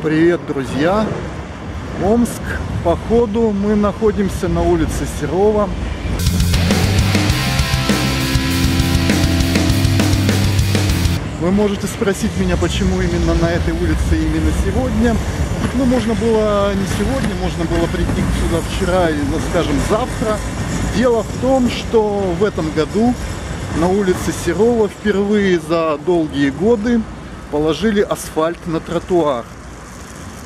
Привет, друзья! Омск. По ходу мы находимся на улице Серова. Вы можете спросить меня, почему именно на этой улице именно сегодня. Ну, можно было не сегодня, можно было прийти сюда вчера или, ну, скажем, завтра. Дело в том, что в этом году на улице Серова впервые за долгие годы положили асфальт на тротуар.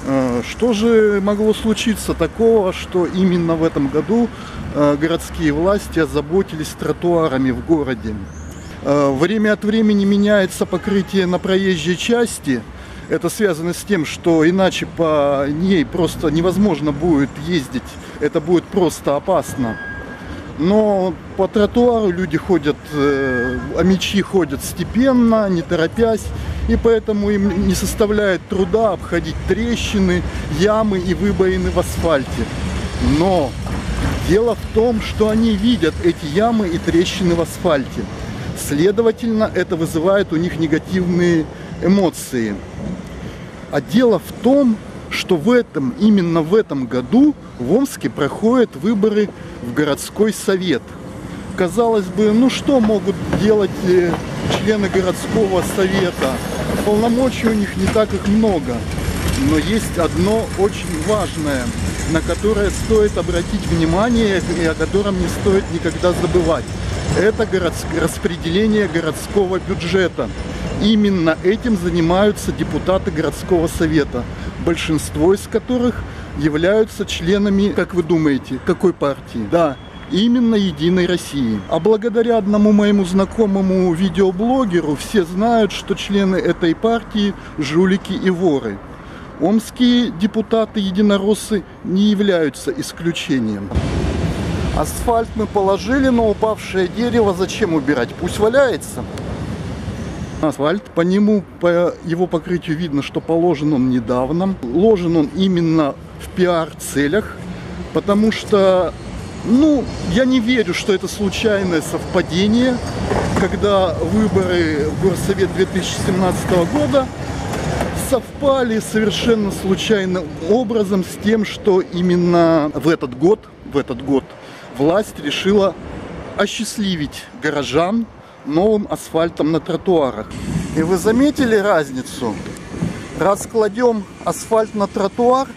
Э, что же могло случиться такого, что именно в этом году э, городские власти озаботились тротуарами в городе? Э, время от времени меняется покрытие на проезжей части. Это связано с тем, что иначе по ней просто невозможно будет ездить. Это будет просто опасно. Но по тротуару люди ходят, э, амичи ходят степенно, не торопясь. И поэтому им не составляет труда обходить трещины, ямы и выбоины в асфальте. Но дело в том, что они видят эти ямы и трещины в асфальте. Следовательно, это вызывает у них негативные эмоции. А дело в том, что в этом, именно в этом году в Омске проходят выборы в городской совет. Казалось бы, ну что могут делать э, члены городского совета? Полномочий у них не так их много. Но есть одно очень важное, на которое стоит обратить внимание и о котором не стоит никогда забывать. Это распределение городского бюджета. Именно этим занимаются депутаты городского совета, большинство из которых являются членами, как вы думаете, какой партии? Да, именно Единой России. А благодаря одному моему знакомому видеоблогеру все знают, что члены этой партии жулики и воры. Омские депутаты-единороссы не являются исключением. Асфальт мы положили, но упавшее дерево зачем убирать? Пусть валяется. Асфальт, по нему, по его покрытию видно, что положен он недавно. Ложен он именно в пиар-целях, потому что, ну, я не верю, что это случайное совпадение, когда выборы в Горсовет 2017 года совпали совершенно случайным образом с тем, что именно в этот год, в этот год власть решила осчастливить горожан новым асфальтом на тротуарах. И вы заметили разницу? Раз кладем асфальт на тротуар,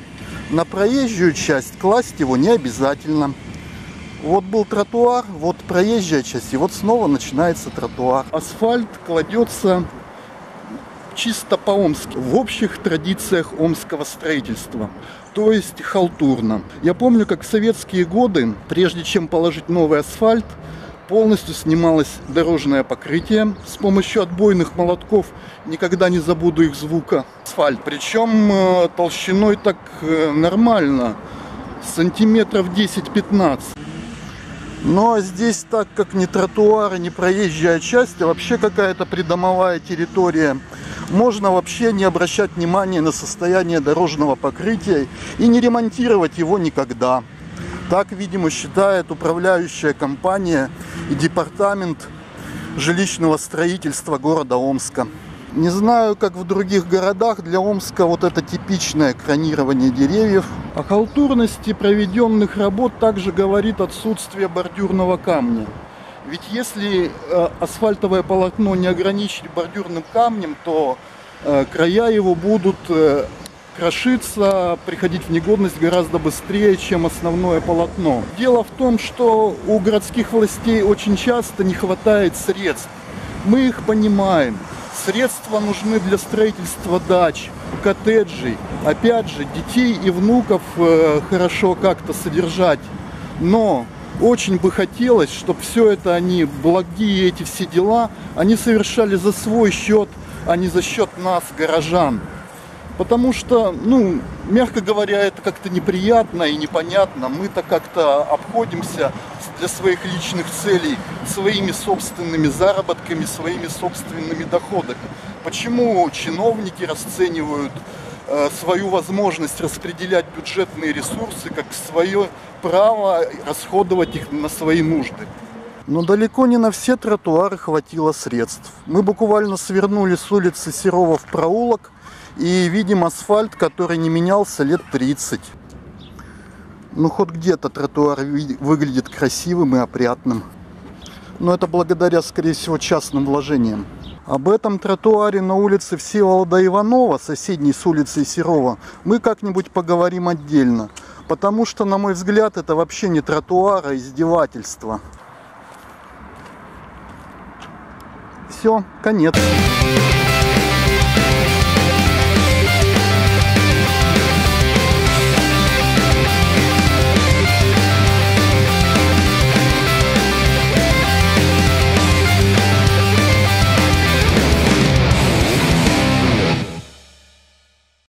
на проезжую часть класть его не обязательно. Вот был тротуар, вот проезжая часть, и вот снова начинается тротуар. Асфальт кладется чисто по-омски, в общих традициях омского строительства, то есть халтурно. Я помню, как в советские годы, прежде чем положить новый асфальт, полностью снималось дорожное покрытие с помощью отбойных молотков. Никогда не забуду их звука. Асфальт, причем э, толщиной так э, нормально, сантиметров 10-15. А здесь так как не тротуары, не проезжая часть, а вообще какая-то придомовая территория – можно вообще не обращать внимания на состояние дорожного покрытия и не ремонтировать его никогда. Так, видимо, считает управляющая компания и департамент жилищного строительства города Омска. Не знаю, как в других городах, для Омска вот это типичное кронирование деревьев. О халтурности проведенных работ также говорит отсутствие бордюрного камня. Ведь если э, асфальтовое полотно не ограничить бордюрным камнем, то э, края его будут э, крошиться, приходить в негодность гораздо быстрее, чем основное полотно. Дело в том, что у городских властей очень часто не хватает средств. Мы их понимаем. Средства нужны для строительства дач, коттеджей. Опять же, детей и внуков хорошо как-то содержать. Но очень бы хотелось, чтобы все это они, благие эти все дела, они совершали за свой счет, а не за счет нас, горожан. Потому что, ну, мягко говоря, это как-то неприятно и непонятно. Мы-то как-то обходимся для своих личных целей своими собственными заработками, своими собственными доходами. Почему чиновники расценивают Э, свою возможность распределять бюджетные ресурсы как свое право расходовать их на свои нужды. Но далеко не на все тротуары хватило средств. Мы буквально свернули с улицы Серова в проулок И видим асфальт, который не менялся лет 30. Ну, хоть где-то тротуар выглядит красивым и опрятным. Но это благодаря, скорее всего, частным вложениям. Об этом тротуаре на улице Всеволода Иванова, соседней с улицей Серова, мы как-нибудь поговорим отдельно. Потому что, на мой взгляд, это вообще не тротуар, а издевательство. Все, конец.